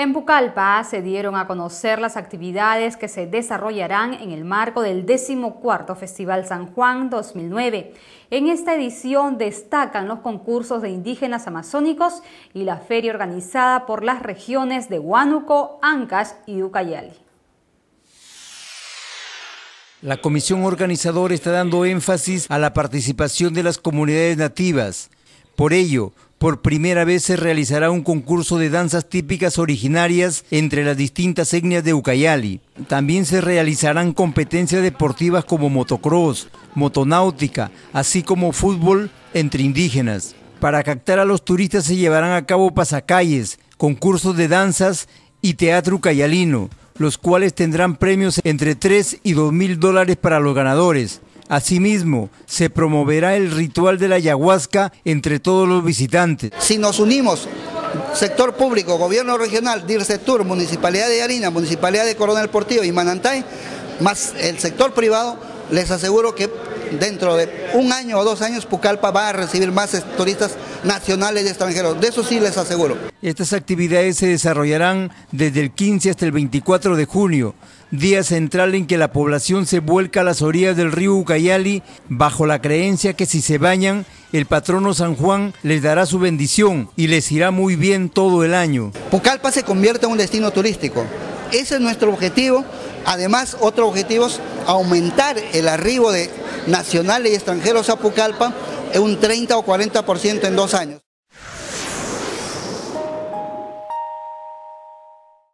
En Pucallpa se dieron a conocer las actividades que se desarrollarán en el marco del 14 Festival San Juan 2009. En esta edición destacan los concursos de indígenas amazónicos y la feria organizada por las regiones de Huánuco, Ancash y Ucayali. La comisión organizadora está dando énfasis a la participación de las comunidades nativas. Por ello, por primera vez se realizará un concurso de danzas típicas originarias entre las distintas etnias de Ucayali. También se realizarán competencias deportivas como motocross, motonáutica, así como fútbol entre indígenas. Para captar a los turistas se llevarán a cabo pasacalles, concursos de danzas y teatro ucayalino, los cuales tendrán premios entre 3 y 2 mil dólares para los ganadores. Asimismo, se promoverá el ritual de la ayahuasca entre todos los visitantes. Si nos unimos, sector público, gobierno regional, DIRCETUR, Municipalidad de Harina, Municipalidad de Coronel Portillo y Manantay, más el sector privado, les aseguro que dentro de un año o dos años Pucallpa va a recibir más turistas nacionales y extranjeros. De eso sí les aseguro. Estas actividades se desarrollarán desde el 15 hasta el 24 de junio, día central en que la población se vuelca a las orillas del río Ucayali bajo la creencia que si se bañan, el patrono San Juan les dará su bendición y les irá muy bien todo el año. Pucallpa se convierte en un destino turístico. Ese es nuestro objetivo. Además, otro objetivo es aumentar el arribo de nacionales y extranjeros a Pucallpa un 30 o 40% en dos años.